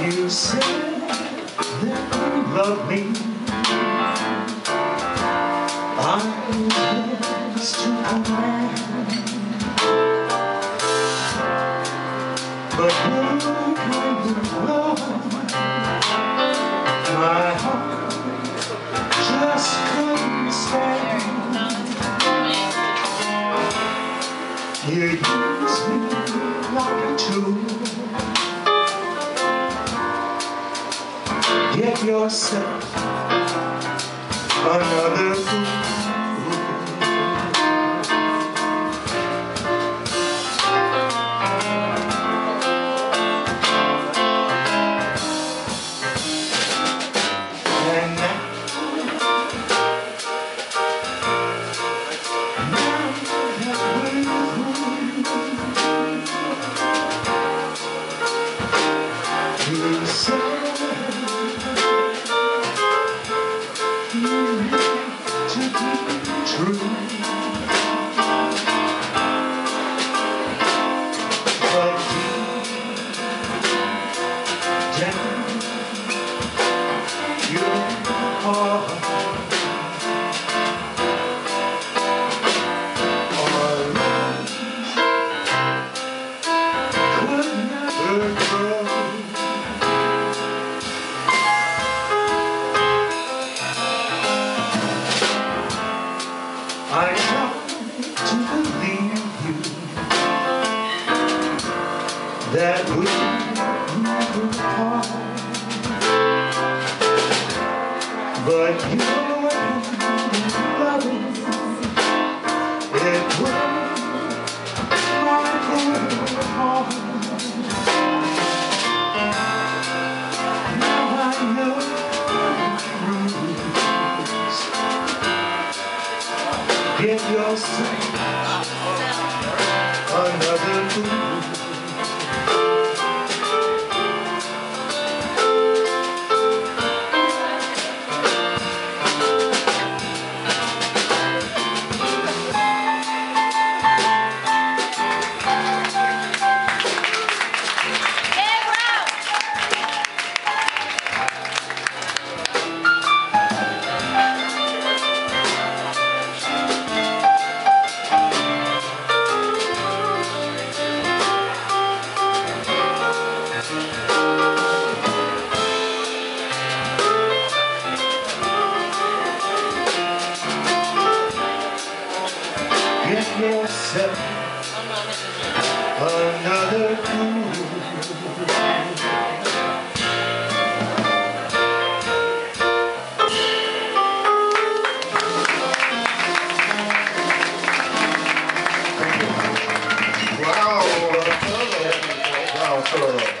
You said that you love me. I was to command, yourself another fool. True. But that we never part, but you loving it my heart. Now I know the rules. Get yourself another fool. Get yourself. Another fool. Wow, wow, wow.